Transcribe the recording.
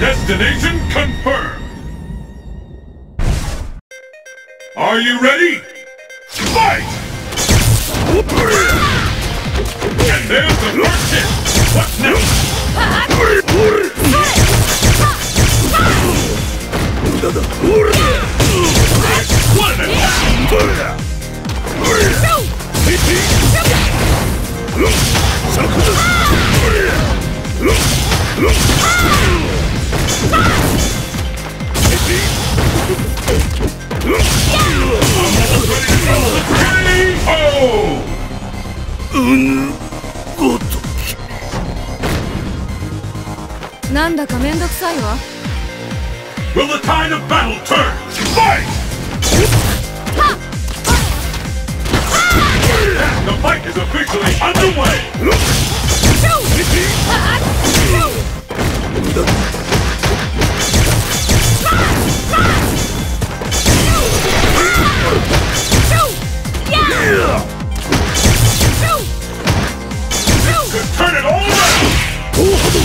Destination confirmed! Are you ready? Fight! And there's the first hit! What's next? What an attack! KO! なんだかめんどくさいわ Will the tide of battle turn? Fight! The fight is officially underway! Ain't